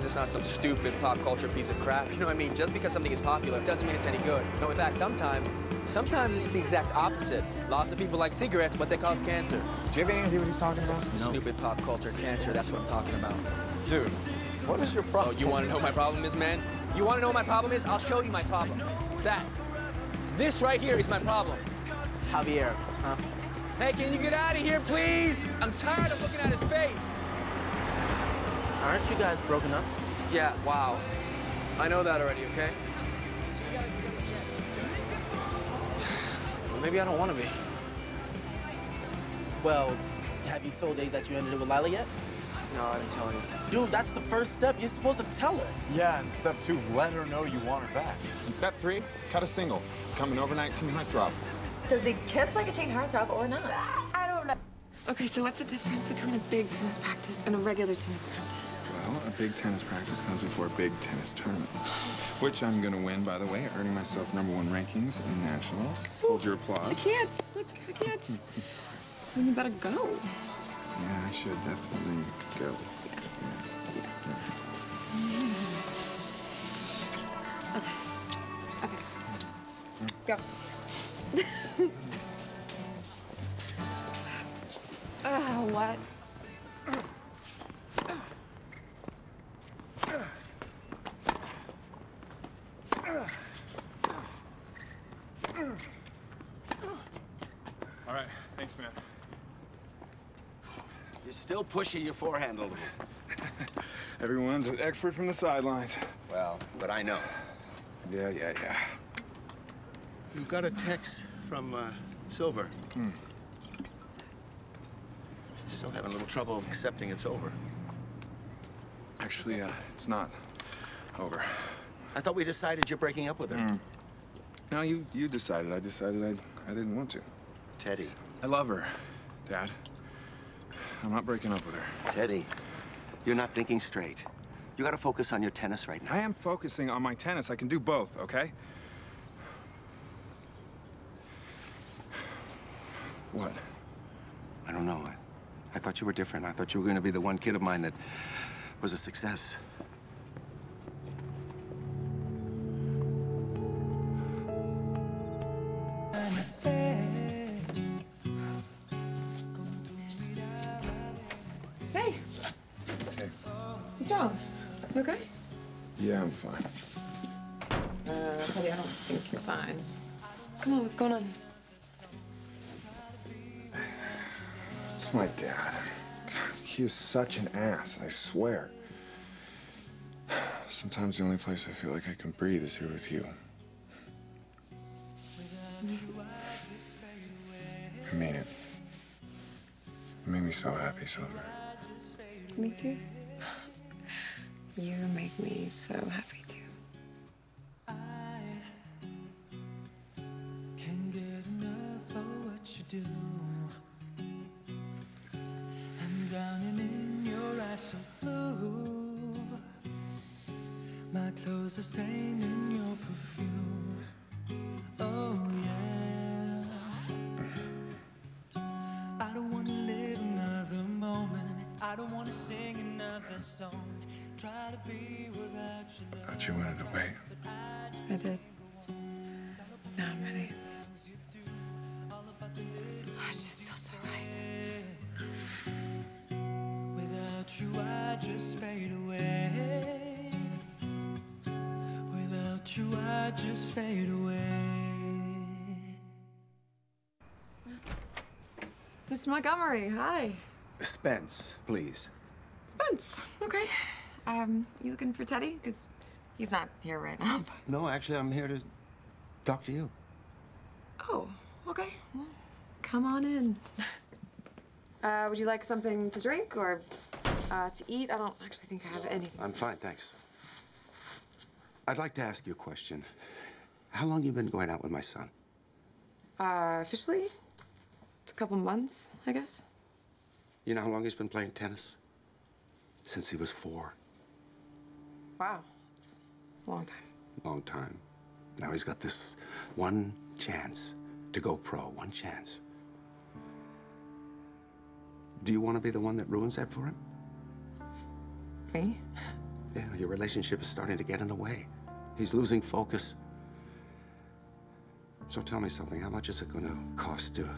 as it's not some stupid pop culture piece of crap. You know what I mean? Just because something is popular doesn't mean it's any good. No, in fact, sometimes, sometimes it's the exact opposite. Lots of people like cigarettes, but they cause cancer. Do you have any idea what he's talking about? Stupid pop culture cancer, that's what I'm talking about. Dude, what is your problem? Oh, you want to know what my problem is, man? You want to know what my problem is? I'll show you my problem. That. This right here is my problem. Javier, huh? Hey, can you get out of here, please? I'm tired of looking at his face. Aren't you guys broken up? Yeah, wow. I know that already, okay? Well, maybe I don't want to be. Well, have you told Dave that you ended it with Lila yet? No, I didn't tell you. Dude, that's the first step. You're supposed to tell her. Yeah, and step two, let her know you want her back. And step three, cut a single. Become an overnight teen heartthrob. Does he kiss like a teen heartthrob or not? I don't know. Okay, so what's the difference between a big tennis practice and a regular tennis practice? Well, a big tennis practice comes before a big tennis tournament. Which I'm gonna win, by the way, earning myself number one rankings in nationals. Hold your applause. I can't. Look, I can't. so then you better go. Yeah, I should definitely go. Yeah. Okay. Okay. Go. what? All right, thanks, man. You're still pushing your forehand a little. Everyone's an expert from the sidelines. Well, but I know. Yeah, yeah, yeah. You got a text from uh, Silver. Still having a little trouble accepting it's over. Actually, uh, it's not over. I thought we decided you're breaking up with her. No, you you decided. I decided I I didn't want to. Teddy. I love her, Dad. I'm not breaking up with her. Teddy, you're not thinking straight. You gotta focus on your tennis right now. I am focusing on my tennis. I can do both, okay? What? I don't know. I, I thought you were different. I thought you were gonna be the one kid of mine that was a success. Hey, Hey. what's wrong? You okay? Yeah, I'm fine. Uh, Teddy, I don't think you're fine. Come on, what's going on? It's my dad. He is such an ass, I swear. Sometimes the only place I feel like I can breathe is here with you. I mean it. You made me so happy, Silver. Me too. You make me so happy too. I Can't get enough of what you do. So blue. My clothes are stained in your perfume. Oh yeah. I don't wanna live another moment. I don't wanna sing another song. Try to be without you. love. Thought you wanted to wait. I did. Now I'm ready. Without you, I just fade away. Mr. Montgomery, hi. Spence, please. Spence. Okay. Um, you looking for Teddy? Because he's not here right now. No, actually, I'm here to talk to you. Oh, okay. Well, come on in. Uh, would you like something to drink or uh, to eat? I don't actually think I have anything. I'm fine, thanks. I'd like to ask you a question. How long you been going out with my son? Uh, officially, it's a couple months, I guess. You know how long he's been playing tennis? Since he was four. Wow, it's a long time. Long time. Now he's got this one chance to go pro. One chance. Do you want to be the one that ruins that for him? Me? Yeah, your relationship is starting to get in the way. He's losing focus. So tell me something. How much is it going to cost to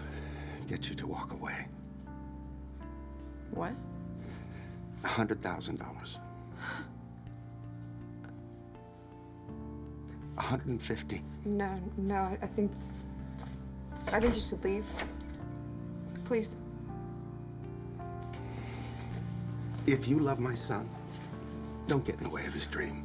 get you to walk away? What? A hundred thousand dollars. A hundred and fifty. No, no, I I think. I think you should leave. Please. If you love my son, don't get in the way of his dream.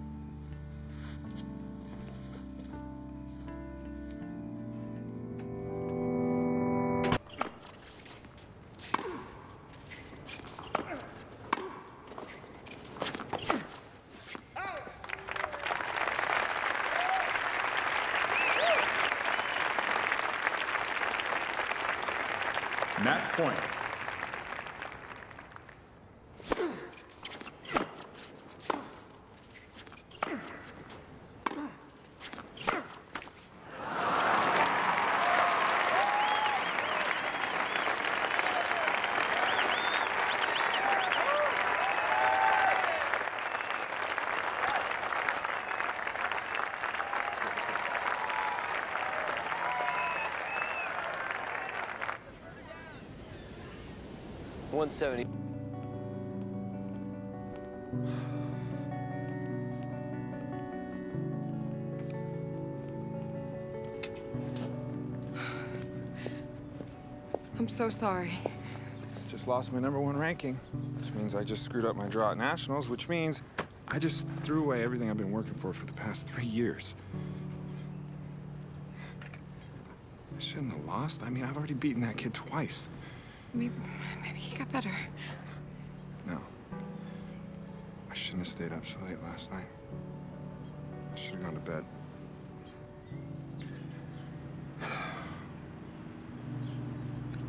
Match point. One seventy. I'm so sorry. Just lost my number one ranking, which means I just screwed up my draw at nationals, which means I just threw away everything I've been working for for the past three years. I shouldn't have lost. I mean, I've already beaten that kid twice. Maybe, maybe he got better. No. I shouldn't have stayed up so late last night. I should have gone to bed.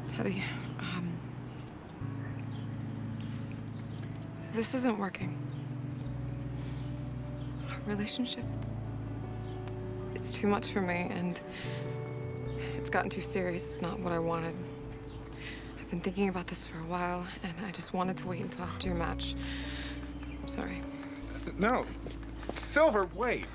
Teddy, um, this isn't working. Our relationship, it's, it's too much for me, and it's gotten too serious. It's not what I wanted. I've been thinking about this for a while, and I just wanted to wait until after your match. I'm sorry. No. Silver, wait.